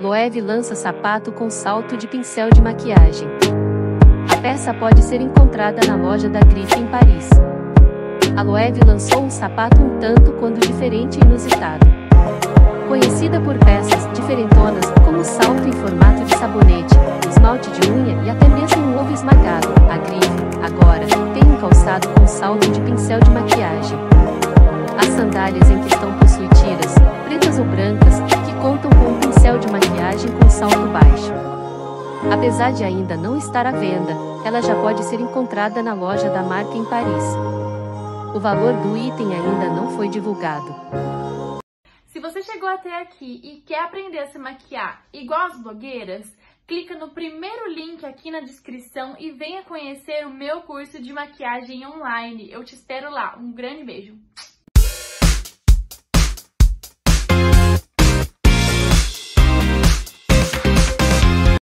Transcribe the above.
Loewe lança sapato com salto de pincel de maquiagem. A peça pode ser encontrada na loja da Grife em Paris. A Loewe lançou um sapato um tanto quanto diferente e inusitado. Conhecida por peças diferentonas, como salto em formato de sabonete, esmalte de unha e até mesmo um ovo esmagado, a Grife, agora, tem um calçado com salto de pincel de maquiagem. As sandálias em questão possuem tiras, pretas ou com salto baixo. Apesar de ainda não estar à venda, ela já pode ser encontrada na loja da marca em Paris. O valor do item ainda não foi divulgado. Se você chegou até aqui e quer aprender a se maquiar igual as blogueiras, clica no primeiro link aqui na descrição e venha conhecer o meu curso de maquiagem online. Eu te espero lá. Um grande beijo!